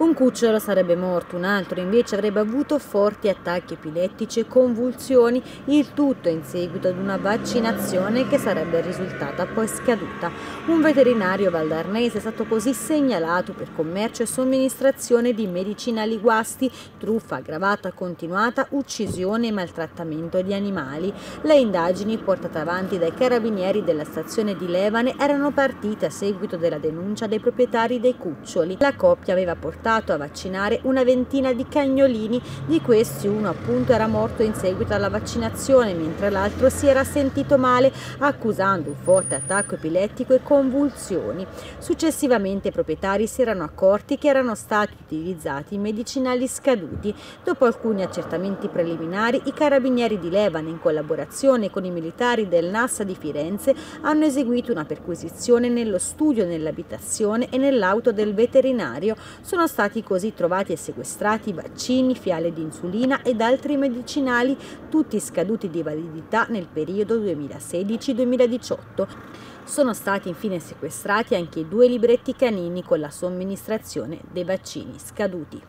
Un cucciolo sarebbe morto, un altro invece avrebbe avuto forti attacchi epilettici e convulsioni, il tutto in seguito ad una vaccinazione che sarebbe risultata poi scaduta. Un veterinario valdarnese è stato così segnalato per commercio e somministrazione di medicinali guasti, truffa aggravata continuata, uccisione e maltrattamento di animali. Le indagini portate avanti dai carabinieri della stazione di Levane erano partite a seguito della denuncia dei proprietari dei cuccioli. La coppia aveva portato a vaccinare una ventina di cagnolini, di questi uno appunto era morto in seguito alla vaccinazione, mentre l'altro si era sentito male, accusando un forte attacco epilettico e convulsioni. Successivamente i proprietari si erano accorti che erano stati utilizzati medicinali scaduti. Dopo alcuni accertamenti preliminari, i carabinieri di Levane, in collaborazione con i militari del NAS di Firenze, hanno eseguito una perquisizione nello studio, nell'abitazione e nell'auto del veterinario. Sono stati così trovati e sequestrati vaccini, fiale di insulina ed altri medicinali, tutti scaduti di validità nel periodo 2016-2018. Sono stati infine sequestrati anche due libretti canini con la somministrazione dei vaccini scaduti.